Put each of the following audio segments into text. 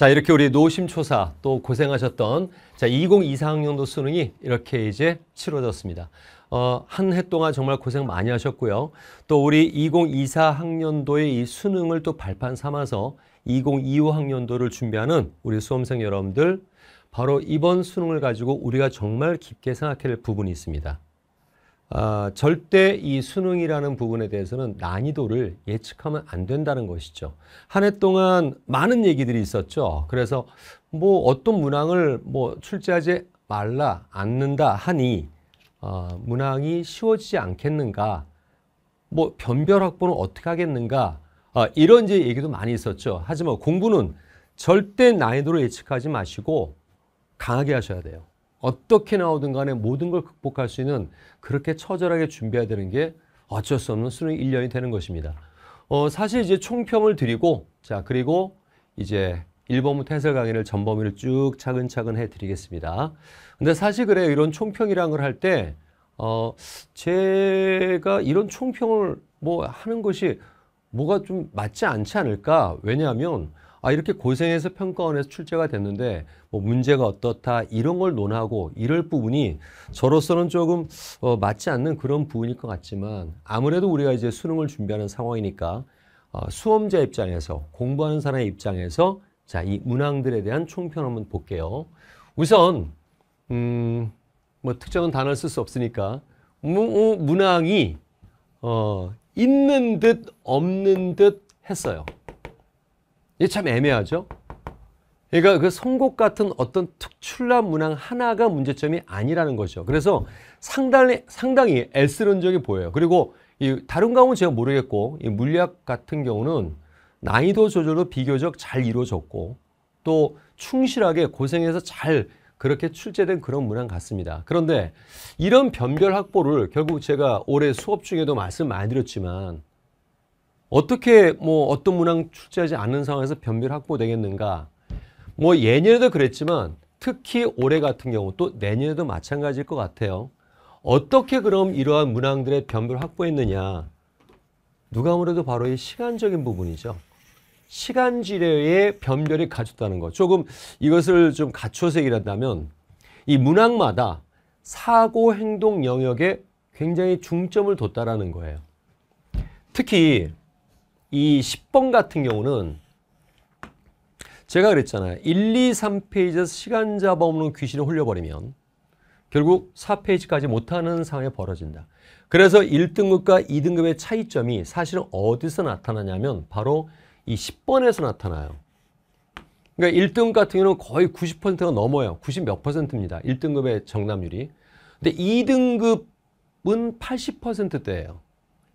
자, 이렇게 우리 노심초사 또 고생하셨던 자, 2024학년도 수능이 이렇게 이제 치러졌습니다. 어, 한 해 동안 정말 고생 많이 하셨고요. 또 우리 2024학년도의 이 수능을 또 발판 삼아서 2025학년도를 준비하는 우리 수험생 여러분들 바로 이번 수능을 가지고 우리가 정말 깊게 생각해야 될 부분이 있습니다. 아, 절대 이 수능이라는 부분에 대해서는 난이도를 예측하면 안 된다는 것이죠. 한 해 동안 많은 얘기들이 있었죠. 그래서 뭐 어떤 문항을 뭐 출제하지 말라 않는다 하니 어, 문항이 쉬워지지 않겠는가? 뭐 변별 확보는 어떻게 하겠는가? 아, 이런 이제 얘기도 많이 있었죠. 하지만 공부는 절대 난이도를 예측하지 마시고 강하게 하셔야 돼요. 어떻게 나오든 간에 모든 걸 극복할 수 있는 그렇게 처절하게 준비해야 되는 게 어쩔 수 없는 수능 1년이 되는 것입니다. 어, 사실 이제 총평을 드리고, 자, 그리고 이제 1번부터 해설 강의를 전범위를 쭉 차근차근 해 드리겠습니다. 근데 사실 그래요. 이런 총평이라는 걸할 때, 어, 제가 이런 총평을 뭐 하는 것이 뭐가 좀 맞지 않지 않을까? 왜냐하면 아, 이렇게 고생해서 평가원에서 출제가 됐는데 뭐 문제가 어떻다 이런 걸 논하고 이럴 부분이 저로서는 조금 어, 맞지 않는 그런 부분일 것 같지만 아무래도 우리가 이제 수능을 준비하는 상황이니까 어, 수험자 입장에서 공부하는 사람의 입장에서 자, 이 문항들에 대한 총평 한번 볼게요. 우선 음, 뭐 특정한 단어를 쓸 수 없으니까 무, 문항이 어, 있는 듯 없는 듯 했어요. 이게 참 애매하죠? 그러니까 그 선곡 같은 어떤 특출난 문항 하나가 문제점이 아니라는 거죠. 그래서 상당히, 상당히 애쓰는 보여요. 그리고 이 다른 과목은 제가 모르겠고, 이 물리학 같은 경우는 난이도 조절도 비교적 잘 이루어졌고, 또 충실하게 고생해서 잘 그렇게 출제된 그런 문항 같습니다. 그런데 이런 변별 확보를 결국 제가 올해 수업 중에도 말씀 많이 드렸지만 어떻게 뭐 어떤 문항 출제하지 않는 상황에서 변별 확보되겠는가? 뭐 예년에도 그랬지만 특히 올해 같은 경우 또 내년에도 마찬가지일 것 같아요. 어떻게 그럼 이러한 문항들의 변별 확보했느냐? 누가 아무래도 바로 이 시간적인 부분이죠. 시간 지뢰의 변별이 갖췄다는 것. 조금 이것을 좀 갖춰서 얘기한다면 이 문항마다 사고 행동 영역에 굉장히 중점을 뒀다라는 거예요. 특히 이 10번 같은 경우는 제가 그랬잖아요. 1, 2, 3페이지에서 시간 잡아먹는 귀신을 홀려버리면 결국 4페이지까지 못하는 상황이 벌어진다. 그래서 1등급과 2등급의 차이점이 사실은 어디서 나타나냐면 바로 이 10번에서 나타나요. 그러니까 1등 같은 경우는 거의 90%가 넘어요. 90 몇 퍼센트입니다. 1등급의 정답률이. 근데 2등급은 80%대예요.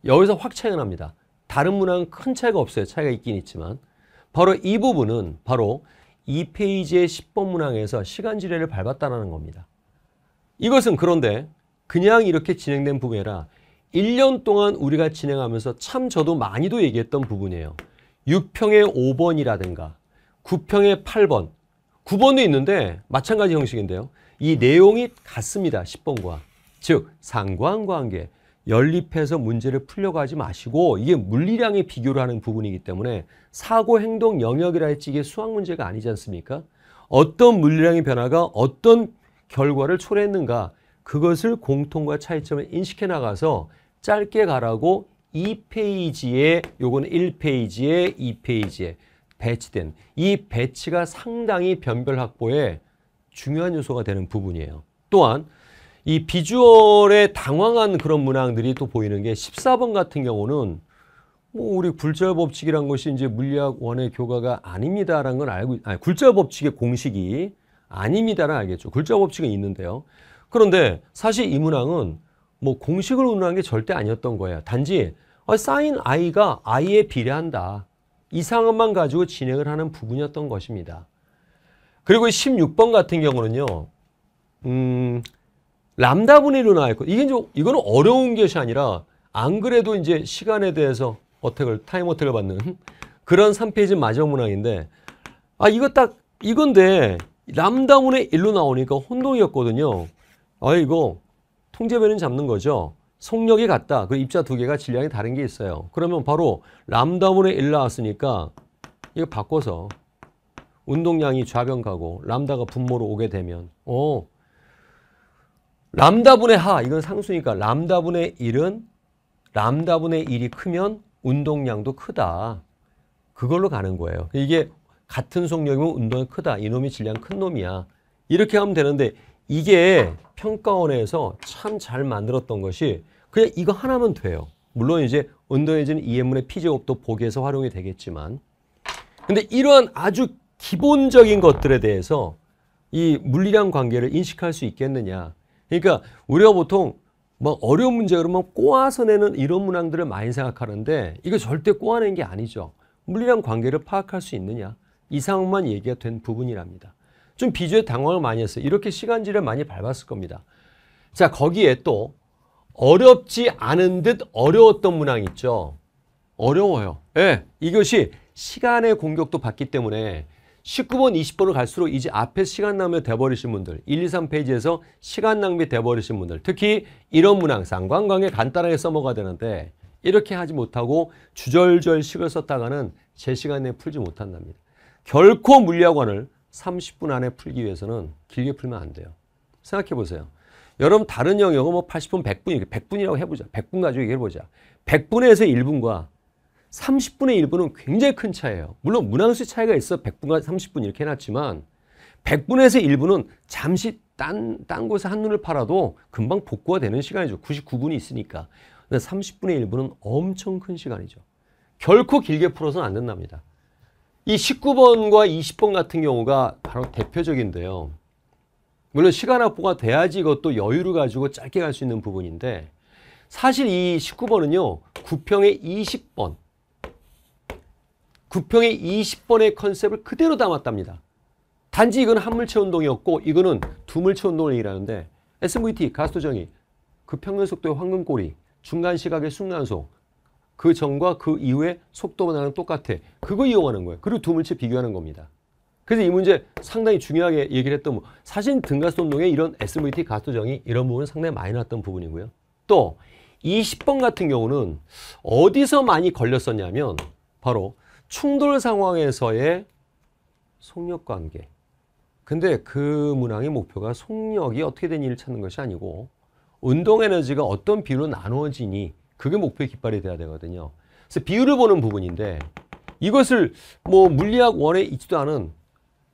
여기서 확 차이가 납니다. 다른 문항은 큰 차이가 없어요. 차이가 있긴 있지만. 바로 이 부분은 바로 2페이지의 10번 문항에서 시간 지뢰를 밟았다는 겁니다. 이것은 그런데 그냥 이렇게 진행된 부분이 아니라 1년 동안 우리가 진행하면서 참 저도 많이도 얘기했던 부분이에요. 6평의 5번이라든가 9평의 8번, 9번도 있는데 마찬가지 형식인데요. 이 내용이 같습니다. 10번과. 즉 상관 관계, 연립해서 문제를 풀려고 하지 마시고 이게 물리량의 비교를 하는 부분이기 때문에 사고 행동 영역이라 했지 이게 수학 문제가 아니지 않습니까? 어떤 물리량의 변화가 어떤 결과를 초래했는가 그것을 공통과 차이점을 인식해 나가서 짧게 가라고 2페이지에 요거는 1페이지에 2페이지에 배치된 이 배치가 상당히 변별 확보에 중요한 요소가 되는 부분이에요. 또한 이 비주얼에 당황한 그런 문항들이 또 보이는 게 14번 같은 경우는 뭐 우리 굴절 법칙이란 것이 이제 물리학 원의 교과가 아닙니다라는 걸 알고 아니 굴절 법칙의 공식이 아닙니다는 알겠죠. 굴절 법칙은 있는데요. 그런데 사실 이 문항은 뭐 공식을 운운한 게 절대 아니었던 거예요. 단지 사인 i가 i에 비례한다. 이 상황만 가지고 진행을 하는 부분이었던 것입니다. 그리고 16번 같은 경우는요. 음, 람다분의 1로 나와 있고 이게 좀 이거는 어려운 것이 아니라 안 그래도 이제 시간에 대해서 어택을 타임 어택을 받는 그런 3페이지 마지막 문항인데 아 이거 딱 이건데 람다분의 1로 나오니까 혼동이었거든요. 아 이거 통제변은 잡는 거죠. 속력이 같다. 그 입자 두 개가 질량이 다른 게 있어요. 그러면 바로 람다 분의 1 나왔으니까 이거 바꿔서 운동량이 좌변 가고 람다가 분모로 오게 되면 어 람다분의 하 이건 상수니까 람다분의 1은 람다분의 1이 크면 운동량도 크다. 그걸로 가는 거예요. 이게 같은 속력이면 운동이 크다. 이놈이 질량 큰 놈이야. 이렇게 하면 되는데 이게 평가원에서 참 잘 만들었던 것이 그냥 이거 하나면 돼요. 물론 이제 운동해지는 EM분의 P제곱도 보기에서 활용이 되겠지만 근데 이러한 아주 기본적인 것들에 대해서 이 물리량 관계를 인식할 수 있겠느냐. 그러니까 우리가 보통 막 어려운 문제 그러면 꼬아서 내는 이런 문항들을 많이 생각하는데 이거 절대 꼬아낸 게 아니죠. 물리량 관계를 파악할 수 있느냐. 이 상황만 얘기가 된 부분이랍니다. 좀 비주에 당황을 많이 했어요. 이렇게 시간지를 많이 밟았을 겁니다. 자, 거기에 또 어렵지 않은 듯 어려웠던 문항 있죠. 어려워요. 예, 네, 이것이 시간의 공격도 받기 때문에 19번, 20번을 갈수록 이제 앞에 시간 낭비 돼버리신 분들, 1, 2, 3페이지에서 시간 낭비 돼버리신 분들, 특히 이런 문항, 상관관계 간단하게 써먹어야 되는데 이렇게 하지 못하고 주절절 식을 썼다가는 제 시간에 풀지 못한답니다. 결코 물리학원을 30분 안에 풀기 위해서는 길게 풀면 안 돼요. 생각해 보세요. 여러분 다른 영역은 뭐 80분, 100분, 100분이라고 해보자. 100분 가지고 얘기해보자. 100분에서 1분과 30분의 1분은 굉장히 큰 차이예요. 물론 문항수 차이가 있어 100분과 30분 이렇게 해놨지만 100분에서 1분은 잠시 딴, 딴 곳에 한눈을 팔아도 금방 복구가 되는 시간이죠. 99분이 있으니까. 근데 30분의 1분은 엄청 큰 시간이죠. 결코 길게 풀어서는 안 된답니다. 이 19번과 20번 같은 경우가 바로 대표적인데요. 물론 시간 확보가 돼야지 이것도 여유를 가지고 짧게 갈 수 있는 부분인데 사실 이 19번은요. 9평의 20번 9평의 20번의 컨셉을 그대로 담았답니다. 단지 이건 한물체 운동이었고 이거는 두물체 운동을 얘기하는데 SVT 가스도정이 그 평면 속도의 황금꼬리 중간 시각의 순간속 그 전과 그 이후의 속도 변화는 똑같아. 그거 이용하는 거예요. 그리고 두 물체 비교하는 겁니다. 그래서 이 문제 상당히 중요하게 얘기를 했던 뭐 사실 등가스 운동에 이런 SVT 가스도정이 이런 부분은 상당히 많이 나왔던 부분이고요. 또 20번 같은 경우는 어디서 많이 걸렸었냐면 바로 충돌 상황에서의 속력 관계. 근데 그 문항의 목표가 속력이 어떻게 된 일을 찾는 것이 아니고 운동 에너지가 어떤 비율로 나누어지니 그게 목표의 깃발이 돼야 되거든요. 그래서 비율을 보는 부분인데 이것을 뭐 물리학 원에 있지도 않은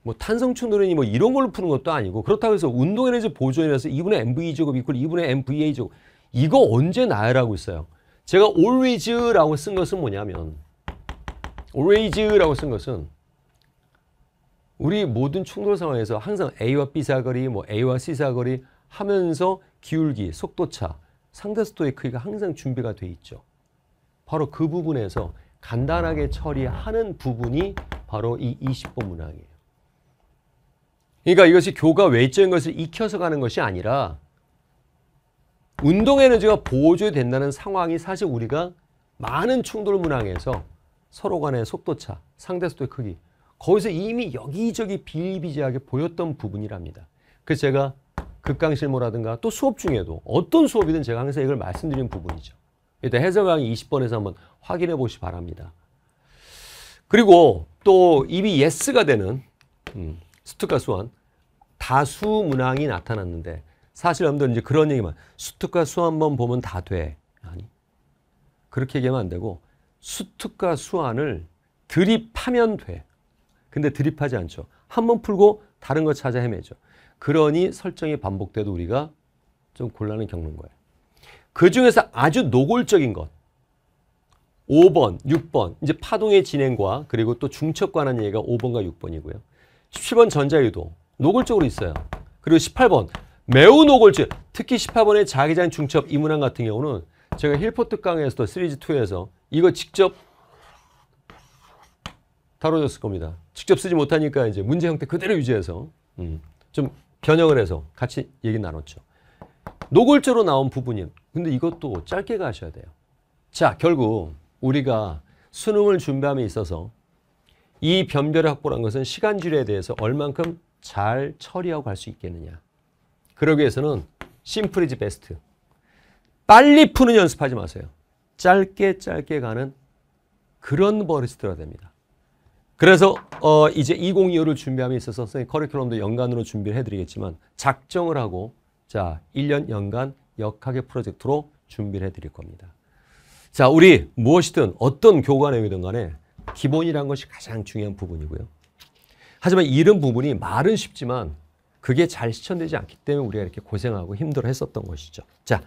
뭐 탄성 충돌이니 뭐 이런 걸로 푸는 것도 아니고 그렇다고 해서 운동 에너지 보존이라서 2분의 MV 제곱 이퀄 2분의 MVA 제곱 이거 언제 나열하고 있어요? 제가 always라고 쓴 것은 뭐냐면 always라고 쓴 것은 우리 모든 충돌 상황에서 항상 A와 B 사거리, 뭐 A와 C 사거리 하면서 기울기, 속도차, 상대 속도의 크기가 항상 준비가 돼 있죠. 바로 그 부분에서 간단하게 처리하는 부분이 바로 이 20번 문항이에요. 그러니까 이것이 교과 외적인 것을 익혀서 가는 것이 아니라 운동 에너지가 보조된다는 상황이 사실 우리가 많은 충돌 문항에서 서로 간의 속도차, 상대 속도의 크기 거기서 이미 여기저기 비일비재하게 보였던 부분이랍니다. 그래서 제가 극강실무라든가 또 수업 중에도 어떤 수업이든 제가 항상 이걸 말씀드리는 부분이죠. 일단 해설 강의 20번에서 한번 확인해 보시 기 바랍니다. 그리고 또 이미 예스가 되는 음, 스투카 수완 다수 문항이 나타났는데 사실 여러분들 이제 그런 얘기만 수한번 보면 다 돼. 아니 그렇게 얘기하면 안 되고 수특과 수완을 드립하면 돼. 근데 드립하지 않죠. 한 번 풀고 다른 거 찾아 헤매죠. 그러니 설정이 반복돼도 우리가 좀 곤란을 겪는 거예요. 그 중에서 아주 노골적인 것. 5번, 6번. 이제 파동의 진행과 그리고 또 중첩 관한 얘기가 5번과 6번이고요. 17번 전자유도. 노골적으로 있어요. 그리고 18번. 매우 노골적. 특히 18번의 자기장 중첩 이 문항 같은 경우는 제가 힐포트 강에서도 시리즈 2에서 이거 직접 다뤄졌을 겁니다. 직접 쓰지 못하니까 이제 문제 형태 그대로 유지해서 음, 좀 변형을 해서 같이 얘기 나눴죠. 노골적으로 나온 부분이 근데 이것도 짧게 가셔야 돼요. 자, 결국 우리가 수능을 준비함에 있어서 이 변별의 확보란 것은 시간줄에 대해서 얼만큼 잘 처리하고 갈 수 있겠느냐. 그러기 위해서는 심플이지 베스트. 빨리 푸는 연습하지 마세요. 짧게 짧게 가는 그런 들어야 됩니다. 그래서 어 이제 2025를 준비함에 있어서 선생님 커리큘럼도 연간으로 준비를 해드리겠지만 작정을 하고 자 1년 연간 역학의 프로젝트로 준비를 해드릴 겁니다. 자 우리 무엇이든 어떤 교과 내용이든 간에 기본이란 것이 가장 중요한 부분이고요. 하지만 이런 부분이 말은 쉽지만 그게 잘 실천되지 않기 때문에 우리가 이렇게 고생하고 힘들어 했었던 것이죠. 자,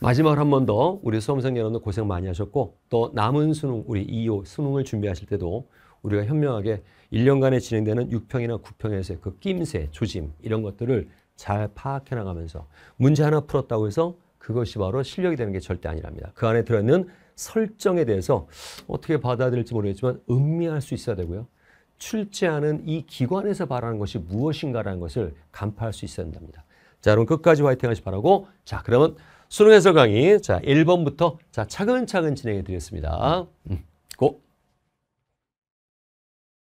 마지막으로 한 번 더 우리 수험생 여러분들 고생 많이 하셨고 또 남은 수능 우리 2호 수능을 준비하실 때도 우리가 현명하게 1년간에 진행되는 6평이나 9평에서의 그 낌새, 조짐 이런 것들을 잘 파악해 나가면서 문제 하나 풀었다고 해서 그것이 바로 실력이 되는 게 절대 아니랍니다. 그 안에 들어있는 설정에 대해서 어떻게 받아들일지 모르겠지만 음미할 수 있어야 되고요. 출제하는 이 기관에서 바라는 것이 무엇인가라는 것을 간파할 수 있어야 된답니다. 자, 여러분 끝까지 화이팅 하시 바라고 자, 그러면 수능 해설 강의 자, 1번부터 자, 차근차근 진행해 드리겠습니다. 음.